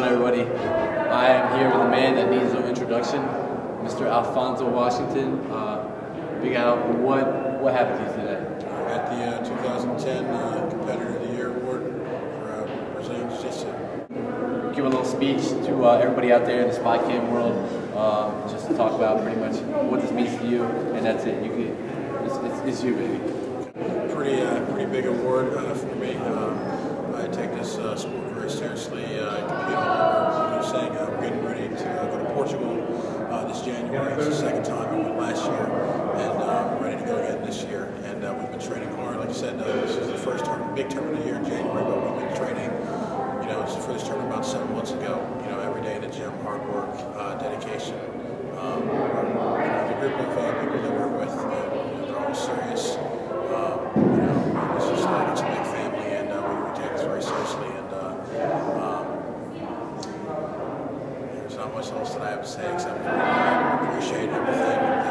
going, everybody? I am here with a man that needs no introduction, Mr. Alfonso Washington. Uh, Big Al, what, what happened to you today? I got the uh, 2010 uh, Competitor of the Year Award for uh, Brazilian Jiu-Jitsu. Give a little speech to uh, everybody out there in the spy cam world, uh, just to talk about pretty much what this means to you, and that's it. You can, it's, it's, it's you, baby. Pretty, uh, pretty big award uh, for me. Um, It's the second time I went last year, and I'm ready to go again this year. And we've been training hard. Like I said, this is the first tournament, big tournament of the year in January, but we've been training. You know, it's the first tournament about seven months ago. You know, every day in the gym, hard work, dedication. Um, the group of uh, people that we're much else that I have to say except for I appreciate everything.